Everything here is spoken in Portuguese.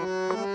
Música